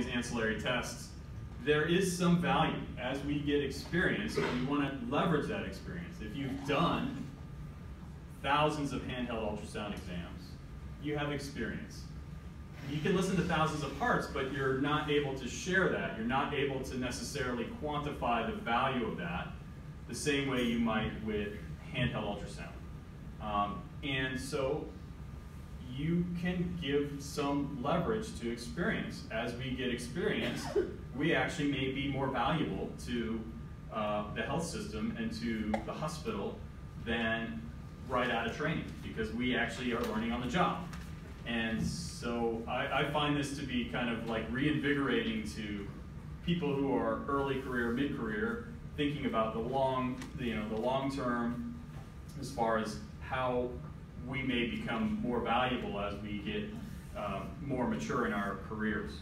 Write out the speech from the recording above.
these ancillary tests, there is some value. As we get experience, we want to leverage that experience. If you've done thousands of handheld ultrasound exams, you have experience. You can listen to thousands of parts, but you're not able to share that. You're not able to necessarily quantify the value of that the same way you might with handheld ultrasound. Um, and so you can give some leverage to experience. As we get experience, we actually may be more valuable to uh, the health system and to the hospital than right out of training because we actually are learning on the job. And so I, I find this to be kind of like reinvigorating to people who are early career, mid-career, thinking about the long, you know, the long term as far as how we may become more valuable as we get uh, more mature in our careers.